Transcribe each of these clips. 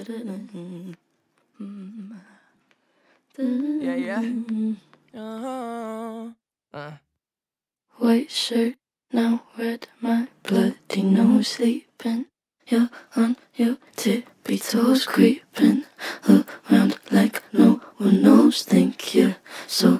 Yeah, yeah. Uh-huh. Uh. White shirt, now red, my bloody nose sleeping. You're on your tippy toes, creeping around like no one knows. Think you're so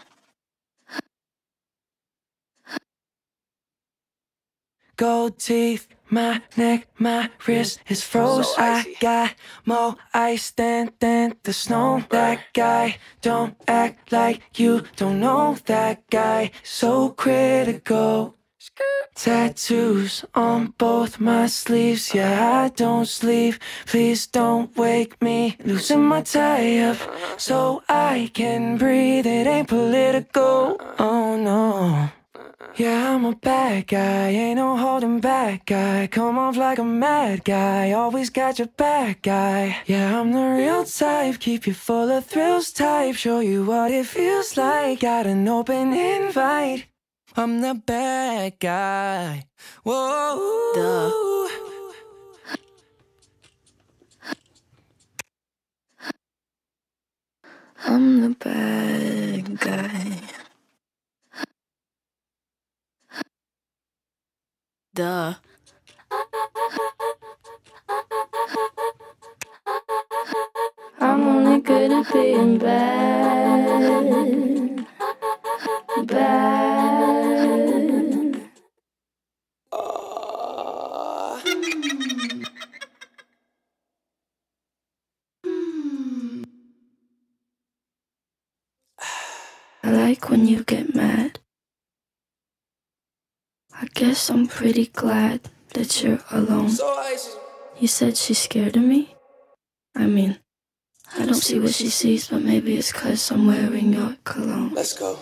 Gold teeth, my neck, my wrist is froze. So I got more ice than, than the snow. That guy, don't act like you don't know that guy. So critical. Tattoos on both my sleeves. Yeah, I don't sleep. Please don't wake me. Loosen my tie up so I can breathe. It ain't political. Oh no. Yeah, I'm a bad guy, ain't no holding back guy. Come off like a mad guy, always got your back guy. Yeah, I'm the real type, keep you full of thrills type. Show you what it feels like, got an open invite. I'm the bad guy. Whoa. Duh. I'm the bad guy. Duh. I'm only good at being bad. Bad. I like when you get mad. Guess I'm pretty glad that you're alone. You said she's scared of me? I mean, I don't see what she sees, but maybe it's cause I'm wearing your cologne. Let's go.